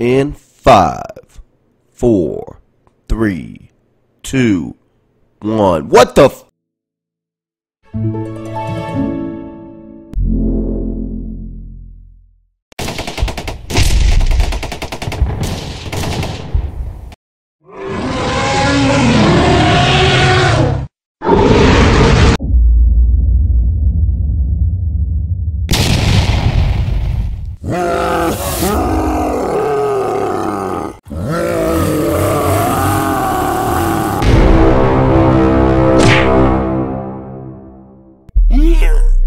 in five, four, three, two, one. What the? F- you.